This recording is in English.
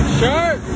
fucking shirt.